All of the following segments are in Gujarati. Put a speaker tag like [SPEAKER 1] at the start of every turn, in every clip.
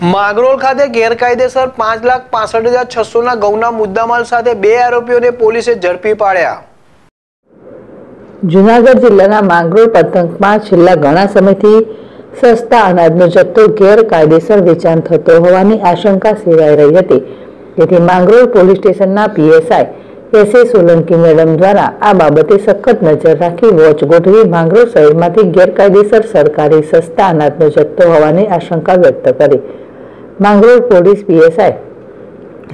[SPEAKER 1] માગરોળ ખાતે ગેરકાયદેસર પાંચ લાખ પાસઠ હજાર છસોના ઘઉંના મુદ્દામાલ સાથે બે આરોપીઓને પોલીસે ઝડપી પાડ્યા.
[SPEAKER 2] જુનાગઢ જિલ્લાના માંગરોળ પંથકમાં છેલ્લા ઘણા સમયથી સસ્તા અનાજનો જથ્થો ગેરકાયદેસર વેચાણ થતો હોવાની આશંકા સેવાઈ રહી હતી. તેથી માંગરોળ પોલીસ સ્ટેશનના PSI S A Solanki madam દ્વારા આ બાબતે સખત નજર રાખી વોચ ગોઠવી માંગરોળ શહેરમાંથી ગેરકાયદેસર સરકારી સસ્તા અનાજનો જથ્થો હોવાની આશંકા વ્યક્ત કરી. Mangrol police PSI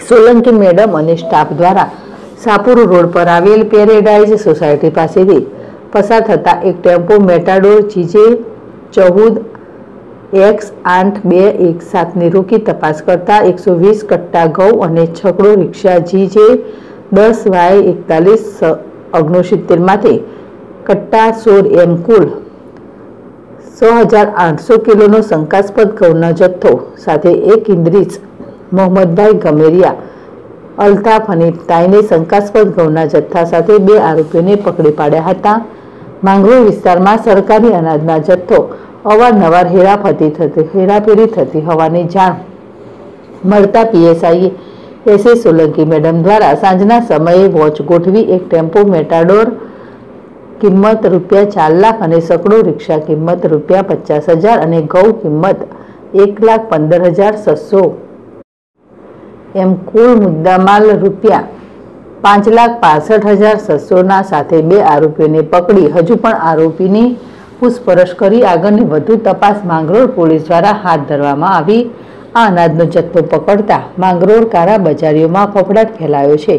[SPEAKER 2] Solanki madam અને સ્ટાફ દ્વારા સાપુર રોડ પર આવેલ પેરેડાઇઝ સોસાયટી પાસેથી પસાર થતા એક ટેમ્પો મેટાડોર જીજે ચૌદ એક્સ આઠ બે એક સાતની રોકી તપાસ કરતા એકસો વીસ કટ્ટા ઘઉં અને છકડો રિક્ષા જીજે દસ વાય એકતાલીસ ઓગણસિત્તેરમાંથી કટ્ટા સોળ એમ કુલ સો હજાર આઠસો કિલોનો શંકાસ્પદ ઘઉંનો જથ્થો સાથે એક ઇન્દ્રિજ, મોહમ્મદભાઈ ગમેરિયા, અલ્તાફ અને તાઈને શંકાસ્પદ ઘઉંના જથ્થા સાથે બે આરોપીઓને પકડી પાડ્યા હતા. માંગરોળ વિસ્તારમાં સરકારી અનાજના જથ્થો અવારનવાર હેરાફતી થતી, હેરાફેરી થતી હોવાની જાણ. મળતા પીએસઆઈએ એસ એ સોલંકી મેડમ દ્વારા સાંજના સમયે વોચ ગોઠવી એક ટેમ્પો મેટાડોર કિંમત રૂપિયા ચાર લાખ અને સકડો રિક્ષા કિંમત રૂપિયા પચાસ હજાર અને ઘઉં કિંમત એક લાખ પંદર હજાર છસો. એમ કુલ મુદ્દામાલ રૂપિયા પાંચ લાખ પાસઠ હજાર છસોના સાથે બે આરોપીઓને પકડી. હજુ પણ આરોપીની પૂછપરછ કરી આગળની વધુ તપાસ માંગરોળ પોલીસ દ્વારા હાથ ધરવામાં આવી. આ અનાજનો જથ્થો પકડતા માંગરોળ કારા બજારીઓમાં ફફડાટ ફેલાયો છે.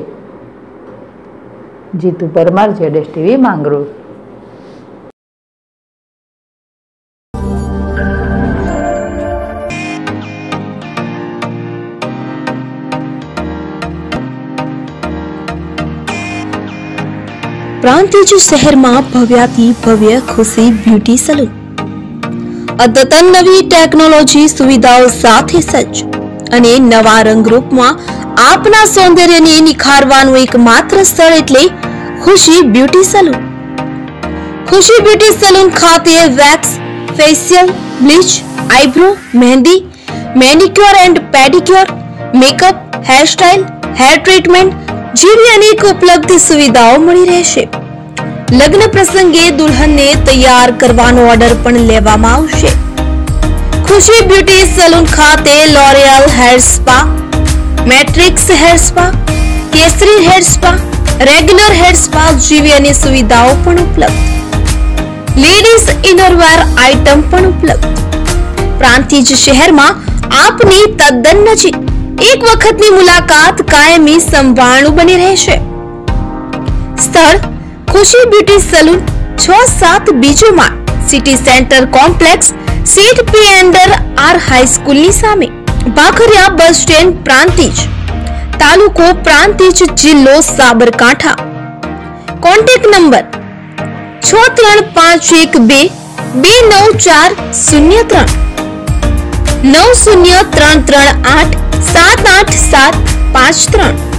[SPEAKER 2] જીતુ પરમાર જેડેશ ટીવી, માંગરોળ.
[SPEAKER 3] પ્રાંતિજ શહેરમાં ભવ્યાતી ભવ્ય ખુશી બ્યુટી સલૂન. અદ્યતન નવી ટેકનોલોજી સુવિધાઓ સાથે સજ્જ અને નવા રંગરૂપમાં આપના સૌંદર્યને નિખારવાનું એકમાત્ર સ્થળ એટલે Khushi beauty salon. Khushi beauty salon ખાતે wax, facial, bleach, eyebrow, mehndi, manicure and pedicure, makeup, hairstyle, hair treatment જેવી અનેક ઉપલબ્ધ સુવિધાઓ મળી રહેશે. લગ્ન પ્રસંગે દુલ્હનને તૈયાર કરવાનો ઓર્ડર પણ લેવામાં આવશે. ખુશી બ્યુટી સલૂન ખાતે L'Oreal hair spa Matrix hair spa, કેસરી hair spa, regular hair spa જેવી અન્ય સુવિધાઓ પણ ઉપલબ્ધ. લેડીઝ ઇનરવેર આઇટમ પણ ઉપલબ્ધ. પ્રાંતિજ શહેરમાં આપની તદ્દન નજીક એક વખતની મુલાકાત કાયમી સંભાળનું બની રહેશે. સ્થળ, ખુશી બ્યુટી સલૂન, છ સાત બીજો માળ, સિટી સેન્ટર કોમ્પ્લેક્સ, સીટ પી એન્ડર આર હાઈસ્કૂલની સામે. Bhakhariya bus stand Prantij. તાલુકો પ્રાંતિજ જિલ્લો સાબરકાંઠા. કોન્ટેક્ટ નંબર છ ત્રણ પાંચ એક બે બે નવ ચાર શૂન્ય ત્રણ. નવ શૂન્ય ત્રણ ત્રણ આઠ સાત આઠ સાત પાંચ ત્રણ.